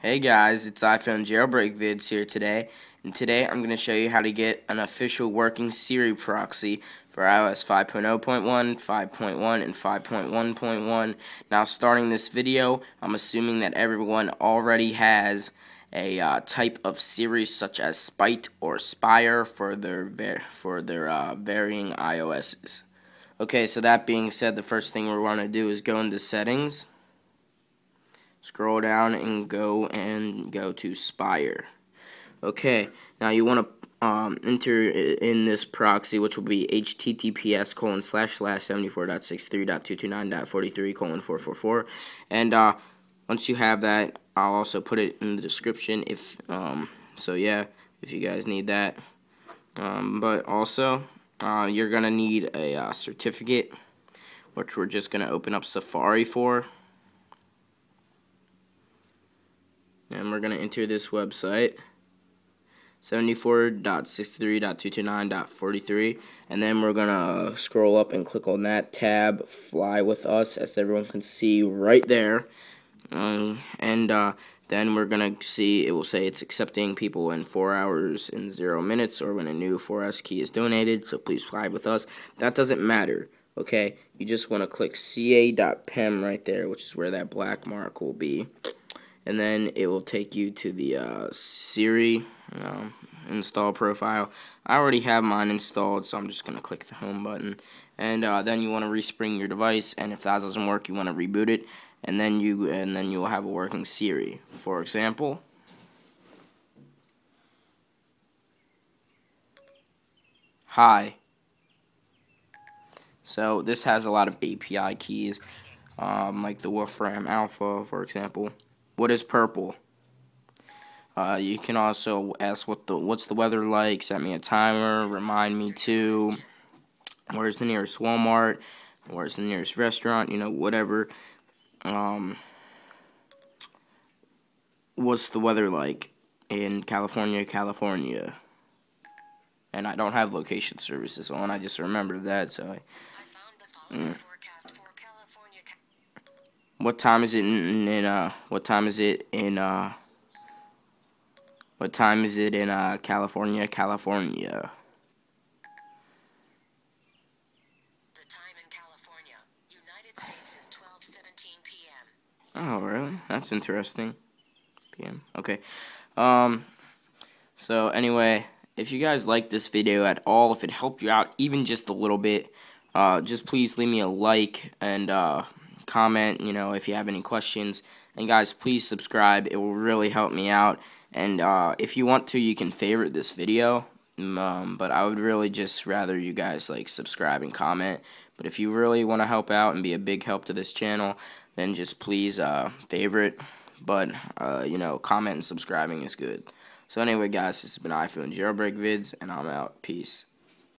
Hey guys, it's iPhone Jailbreak Vids here today, and today I'm going to show you how to get an official working Siri proxy for iOS 5.0.1, 5.1, and 5.1.1. Now starting this video, I'm assuming that everyone already has a uh, type of Siri such as Spite or Spire for their, for their uh, varying iOSs. Okay, so that being said, the first thing we want to do is go into settings scroll down and go and go to Spire. Okay, now you want to um, enter in this proxy, which will be https colon slash slash 74.63.229.43 colon 444. And uh, once you have that, I'll also put it in the description if, um, so yeah, if you guys need that. Um, but also, uh, you're going to need a uh, certificate, which we're just going to open up Safari for. And we're going to enter this website 74.63.229.43 and then we're going to scroll up and click on that tab fly with us as everyone can see right there. Um, and uh, then we're going to see it will say it's accepting people in 4 hours and 0 minutes or when a new 4S key is donated so please fly with us. That doesn't matter okay? You just want to click ca.pem right there which is where that black mark will be and then it will take you to the uh, Siri um, install profile. I already have mine installed, so I'm just going to click the home button. And uh, then you want to respring your device, and if that doesn't work, you want to reboot it, and then you and then you will have a working Siri. For example, hi. So this has a lot of API keys, um, like the Wolfram Alpha, for example. What is purple? Uh, you can also ask what the what's the weather like. Set me a timer. Remind me to. Where's the nearest Walmart? Where's the nearest restaurant? You know, whatever. Um, what's the weather like in California, California? And I don't have location services on. I just remembered that, so I. Mm. What time is it in, in uh what time is it in uh what time is it in uh California, California? The time in California, United States is 12:17 p.m. Oh, really? That's interesting. PM. Okay. Um so anyway, if you guys like this video at all, if it helped you out even just a little bit, uh just please leave me a like and uh comment, you know, if you have any questions. And guys, please subscribe. It will really help me out. And uh, if you want to, you can favorite this video. Um, but I would really just rather you guys like subscribe and comment. But if you really want to help out and be a big help to this channel, then just please uh, favorite. But, uh, you know, comment and subscribing is good. So anyway, guys, this has been iPhone Jailbreak Vids, and I'm out. Peace.